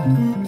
Mm-hmm.